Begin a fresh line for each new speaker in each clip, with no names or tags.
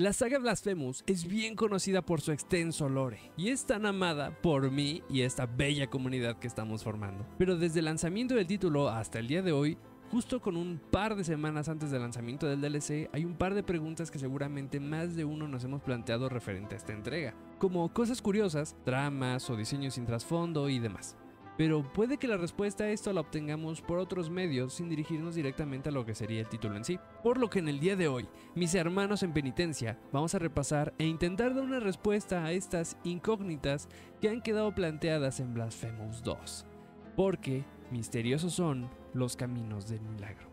La saga Blasphemous es bien conocida por su extenso lore y es tan amada por mí y esta bella comunidad que estamos formando. Pero desde el lanzamiento del título hasta el día de hoy, justo con un par de semanas antes del lanzamiento del DLC, hay un par de preguntas que seguramente más de uno nos hemos planteado referente a esta entrega, como cosas curiosas, tramas o diseños sin trasfondo y demás pero puede que la respuesta a esto la obtengamos por otros medios sin dirigirnos directamente a lo que sería el título en sí. Por lo que en el día de hoy, mis hermanos en penitencia, vamos a repasar e intentar dar una respuesta a estas incógnitas que han quedado planteadas en Blasphemous 2. Porque misteriosos son los caminos del milagro.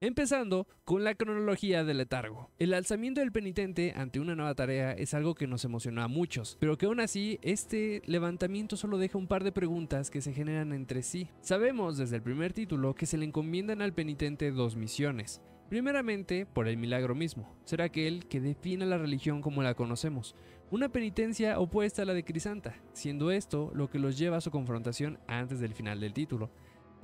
Empezando con la cronología del letargo. El alzamiento del penitente ante una nueva tarea es algo que nos emocionó a muchos, pero que aún así este levantamiento solo deja un par de preguntas que se generan entre sí. Sabemos desde el primer título que se le encomiendan al penitente dos misiones. Primeramente, por el milagro mismo, ser aquel que define la religión como la conocemos, una penitencia opuesta a la de Crisanta, siendo esto lo que los lleva a su confrontación antes del final del título.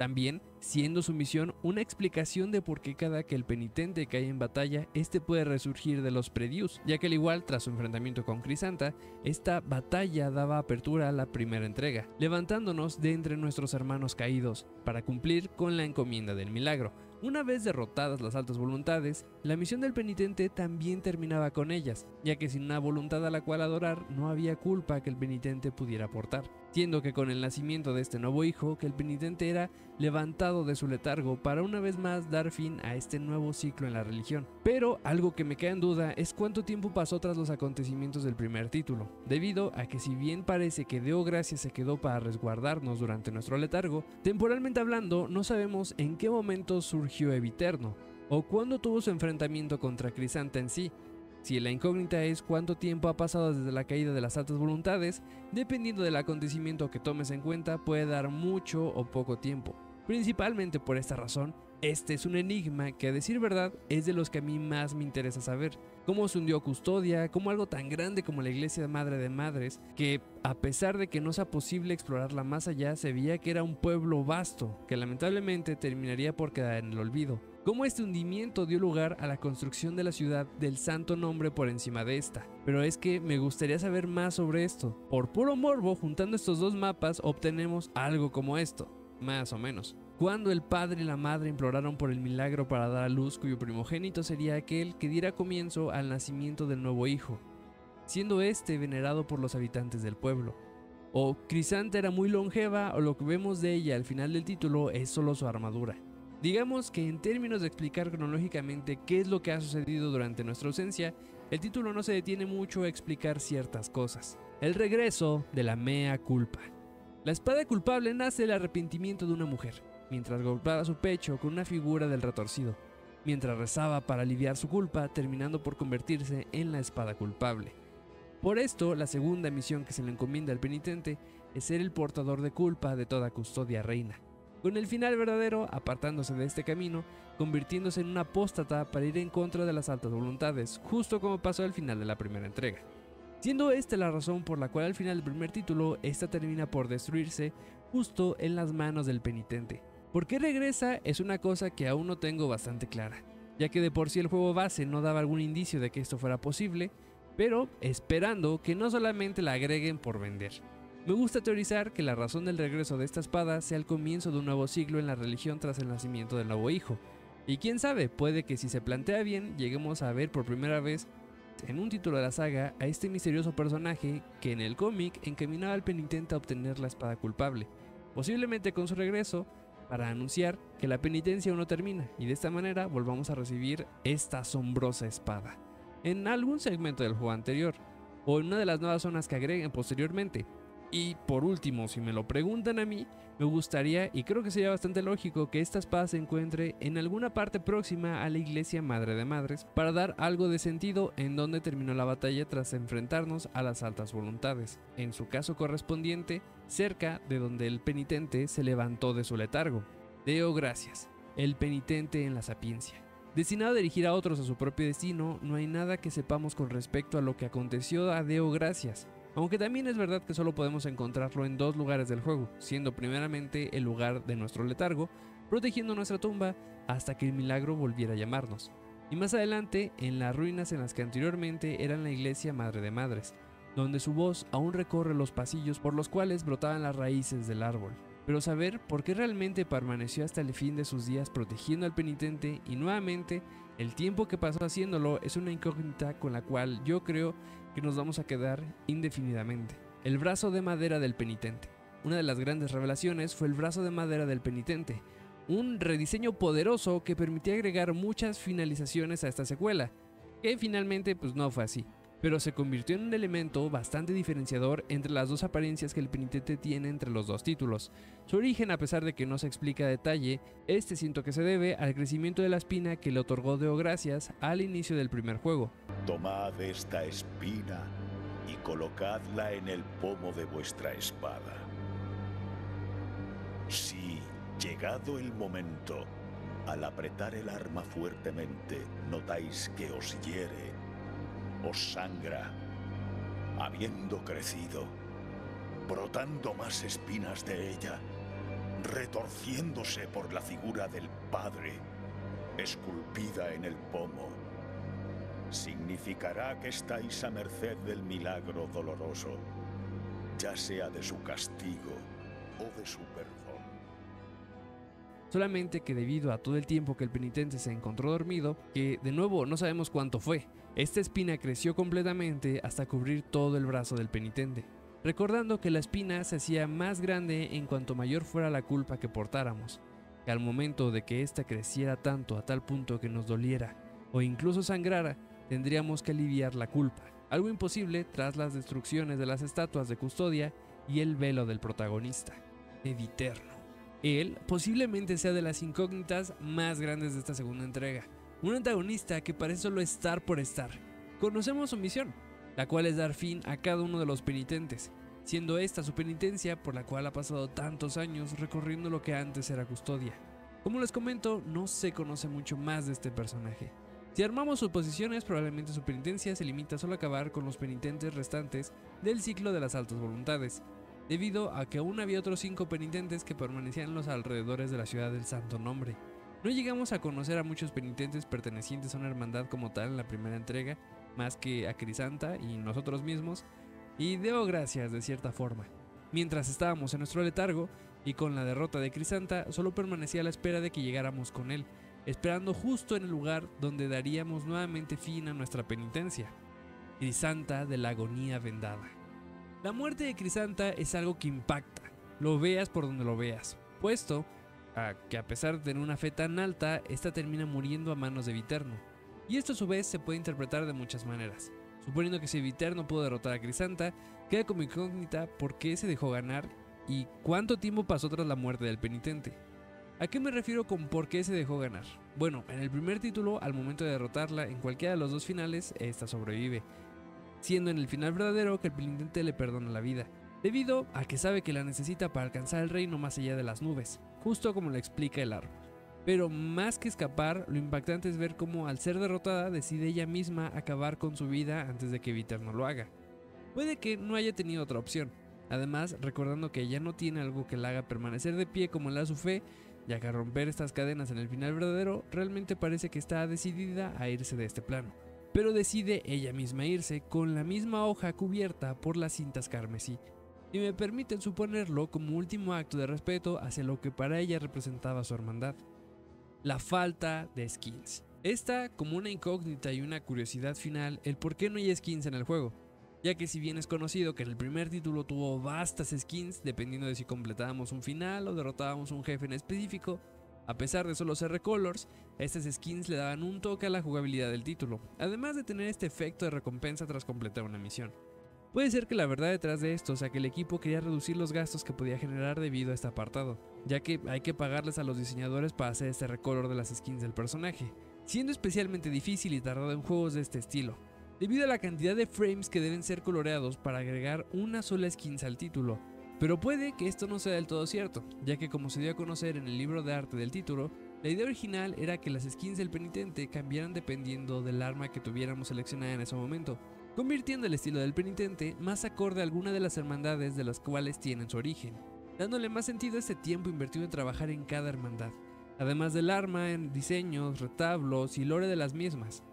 También, siendo su misión una explicación de por qué cada que el penitente cae en batalla, este puede resurgir de los predius, ya que al igual tras su enfrentamiento con Crisanta, esta batalla daba apertura a la primera entrega, levantándonos de entre nuestros hermanos caídos, para cumplir con la encomienda del milagro. Una vez derrotadas las altas voluntades, la misión del penitente también terminaba con ellas, ya que sin una voluntad a la cual adorar no había culpa que el penitente pudiera aportar siendo que con el nacimiento de este nuevo hijo, que el penitente era levantado de su letargo para una vez más dar fin a este nuevo ciclo en la religión. Pero algo que me queda en duda es cuánto tiempo pasó tras los acontecimientos del primer título, debido a que si bien parece que Deo Gracia se quedó para resguardarnos durante nuestro letargo, temporalmente hablando no sabemos en qué momento surgió Eviterno, o cuándo tuvo su enfrentamiento contra Crisanta en sí, si la incógnita es cuánto tiempo ha pasado desde la caída de las altas voluntades, dependiendo del acontecimiento que tomes en cuenta puede dar mucho o poco tiempo. Principalmente por esta razón, este es un enigma que a decir verdad es de los que a mí más me interesa saber. Cómo se hundió Custodia, cómo algo tan grande como la Iglesia Madre de Madres, que a pesar de que no sea posible explorarla más allá, se veía que era un pueblo vasto, que lamentablemente terminaría por quedar en el olvido cómo este hundimiento dio lugar a la construcción de la ciudad del santo nombre por encima de esta. Pero es que me gustaría saber más sobre esto. Por puro morbo, juntando estos dos mapas, obtenemos algo como esto, más o menos. Cuando el padre y la madre imploraron por el milagro para dar a luz cuyo primogénito sería aquel que diera comienzo al nacimiento del nuevo hijo, siendo este venerado por los habitantes del pueblo. O Crisanta era muy longeva o lo que vemos de ella al final del título es solo su armadura. Digamos que en términos de explicar cronológicamente qué es lo que ha sucedido durante nuestra ausencia, el título no se detiene mucho a explicar ciertas cosas. El regreso de la mea culpa. La espada culpable nace del arrepentimiento de una mujer, mientras golpeaba su pecho con una figura del retorcido, mientras rezaba para aliviar su culpa, terminando por convertirse en la espada culpable. Por esto, la segunda misión que se le encomienda al penitente es ser el portador de culpa de toda custodia reina con el final verdadero apartándose de este camino, convirtiéndose en una apóstata para ir en contra de las altas voluntades, justo como pasó al final de la primera entrega. Siendo esta la razón por la cual al final del primer título, esta termina por destruirse justo en las manos del penitente. ¿Por qué regresa? Es una cosa que aún no tengo bastante clara, ya que de por sí el juego base no daba algún indicio de que esto fuera posible, pero esperando que no solamente la agreguen por vender. Me gusta teorizar que la razón del regreso de esta espada sea el comienzo de un nuevo siglo en la religión tras el nacimiento del nuevo hijo. Y quién sabe, puede que si se plantea bien, lleguemos a ver por primera vez en un título de la saga a este misterioso personaje que en el cómic encaminaba al penitente a obtener la espada culpable, posiblemente con su regreso para anunciar que la penitencia aún no termina y de esta manera volvamos a recibir esta asombrosa espada. En algún segmento del juego anterior o en una de las nuevas zonas que agreguen posteriormente, y por último, si me lo preguntan a mí, me gustaría y creo que sería bastante lógico que esta espada se encuentre en alguna parte próxima a la iglesia Madre de Madres para dar algo de sentido en donde terminó la batalla tras enfrentarnos a las altas voluntades, en su caso correspondiente, cerca de donde el penitente se levantó de su letargo. Deo gracias, el penitente en la sapiencia. Destinado a dirigir a otros a su propio destino, no hay nada que sepamos con respecto a lo que aconteció a Deo gracias, aunque también es verdad que solo podemos encontrarlo en dos lugares del juego, siendo primeramente el lugar de nuestro letargo, protegiendo nuestra tumba hasta que el milagro volviera a llamarnos. y más adelante en las ruinas en las que anteriormente eran la iglesia Madre de Madres, donde su voz aún recorre los pasillos por los cuales brotaban las raíces del árbol. Pero saber por qué realmente permaneció hasta el fin de sus días protegiendo al penitente y nuevamente el tiempo que pasó haciéndolo es una incógnita con la cual yo creo que nos vamos a quedar indefinidamente. El brazo de madera del penitente. Una de las grandes revelaciones fue el brazo de madera del penitente, un rediseño poderoso que permitía agregar muchas finalizaciones a esta secuela, que finalmente pues no fue así, pero se convirtió en un elemento bastante diferenciador entre las dos apariencias que el penitente tiene entre los dos títulos. Su origen, a pesar de que no se explica a detalle, este siento que se debe al crecimiento de la espina que le otorgó Deo gracias al inicio del primer juego.
Tomad esta espina y colocadla en el pomo de vuestra espada. Sí, Llegado el momento, al apretar el arma fuertemente, notáis que os hiere, os sangra, habiendo crecido, brotando más espinas de ella, retorciéndose por la figura del Padre, esculpida en el pomo. Significará que estáis a merced del milagro doloroso, ya sea de su castigo o de su perdón
solamente que debido a todo el tiempo que el penitente se encontró dormido, que de nuevo no sabemos cuánto fue, esta espina creció completamente hasta cubrir todo el brazo del penitente, recordando que la espina se hacía más grande en cuanto mayor fuera la culpa que portáramos, que al momento de que ésta creciera tanto a tal punto que nos doliera o incluso sangrara, tendríamos que aliviar la culpa, algo imposible tras las destrucciones de las estatuas de custodia y el velo del protagonista, Eviterno. Él posiblemente sea de las incógnitas más grandes de esta segunda entrega. Un antagonista que parece solo estar por estar. Conocemos su misión, la cual es dar fin a cada uno de los penitentes, siendo esta su penitencia por la cual ha pasado tantos años recorriendo lo que antes era custodia. Como les comento, no se conoce mucho más de este personaje. Si armamos suposiciones, probablemente su penitencia se limita solo a acabar con los penitentes restantes del ciclo de las altas voluntades, debido a que aún había otros cinco penitentes que permanecían en los alrededores de la ciudad del Santo Nombre. No llegamos a conocer a muchos penitentes pertenecientes a una hermandad como tal en la primera entrega, más que a Crisanta y nosotros mismos, y debo gracias de cierta forma. Mientras estábamos en nuestro letargo y con la derrota de Crisanta, solo permanecía a la espera de que llegáramos con él, esperando justo en el lugar donde daríamos nuevamente fin a nuestra penitencia. Crisanta de la agonía vendada. La muerte de Crisanta es algo que impacta, lo veas por donde lo veas, puesto a que a pesar de tener una fe tan alta, esta termina muriendo a manos de Viterno. Y esto a su vez se puede interpretar de muchas maneras. Suponiendo que si Viterno pudo derrotar a Crisanta, queda como incógnita por qué se dejó ganar y cuánto tiempo pasó tras la muerte del penitente. ¿A qué me refiero con por qué se dejó ganar? Bueno, en el primer título, al momento de derrotarla en cualquiera de los dos finales, esta sobrevive, siendo en el final verdadero que el penitente le perdona la vida, debido a que sabe que la necesita para alcanzar el reino más allá de las nubes, justo como le explica el árbol. Pero más que escapar, lo impactante es ver cómo al ser derrotada decide ella misma acabar con su vida antes de que Viter no lo haga. Puede que no haya tenido otra opción, además recordando que ella no tiene algo que la haga permanecer de pie como la su fe, ya que romper estas cadenas en el final verdadero realmente parece que está decidida a irse de este plano pero decide ella misma irse con la misma hoja cubierta por las cintas carmesí, y me permiten suponerlo como último acto de respeto hacia lo que para ella representaba su hermandad. La falta de skins. Esta como una incógnita y una curiosidad final el por qué no hay skins en el juego, ya que si bien es conocido que en el primer título tuvo vastas skins dependiendo de si completábamos un final o derrotábamos un jefe en específico, a pesar de solo ser recolors, estas skins le daban un toque a la jugabilidad del título, además de tener este efecto de recompensa tras completar una misión. Puede ser que la verdad detrás de esto sea que el equipo quería reducir los gastos que podía generar debido a este apartado, ya que hay que pagarles a los diseñadores para hacer este recolor de las skins del personaje, siendo especialmente difícil y tardado en juegos de este estilo, debido a la cantidad de frames que deben ser coloreados para agregar una sola skin al título, pero puede que esto no sea del todo cierto, ya que como se dio a conocer en el libro de arte del título, la idea original era que las skins del penitente cambiaran dependiendo del arma que tuviéramos seleccionada en ese momento, convirtiendo el estilo del penitente más acorde a alguna de las hermandades de las cuales tienen su origen, dándole más sentido a este tiempo invertido en trabajar en cada hermandad, además del arma en diseños, retablos y lore de las mismas.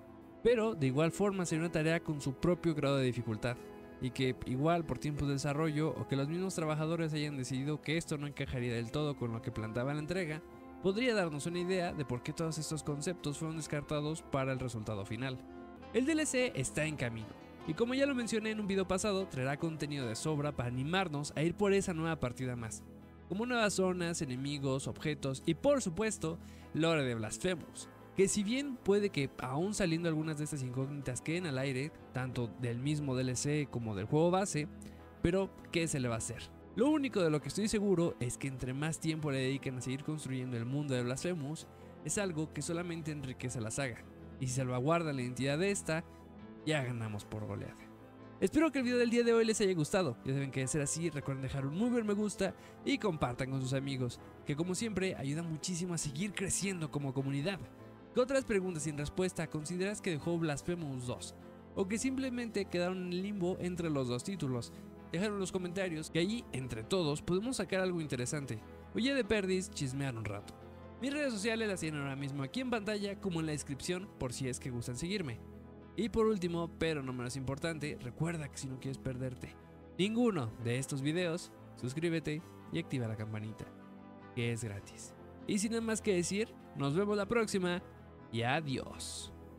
Pero de igual forma sería una tarea con su propio grado de dificultad, y que igual por tiempos de desarrollo o que los mismos trabajadores hayan decidido que esto no encajaría del todo con lo que plantaba la entrega, podría darnos una idea de por qué todos estos conceptos fueron descartados para el resultado final. El DLC está en camino, y como ya lo mencioné en un video pasado, traerá contenido de sobra para animarnos a ir por esa nueva partida más, como nuevas zonas, enemigos, objetos y por supuesto, lore de Blasphemous, que si bien puede que aún saliendo algunas de estas incógnitas queden al aire, tanto del mismo DLC como del juego base, pero ¿qué se le va a hacer? Lo único de lo que estoy seguro es que entre más tiempo le dediquen a seguir construyendo el mundo de Blasphemous, es algo que solamente enriquece la saga, y si salvaguarda la identidad de esta, ya ganamos por goleada. Espero que el video del día de hoy les haya gustado. Ya saben que de ser así, recuerden dejar un muy buen me gusta y compartan con sus amigos, que como siempre ayuda muchísimo a seguir creciendo como comunidad. ¿Qué otras preguntas sin respuesta consideras que dejó Blasphemous 2? ¿O que simplemente quedaron en limbo entre los dos títulos? Déjalo en los comentarios que allí, entre todos, podemos sacar algo interesante. O ya de perdis, chismear un rato. Mis redes sociales las tienen ahora mismo aquí en pantalla como en la descripción por si es que gustan seguirme. Y por último, pero no menos importante, recuerda que si no quieres perderte ninguno de estos videos, suscríbete y activa la campanita, que es gratis. Y sin nada más que decir, nos vemos la próxima y adiós.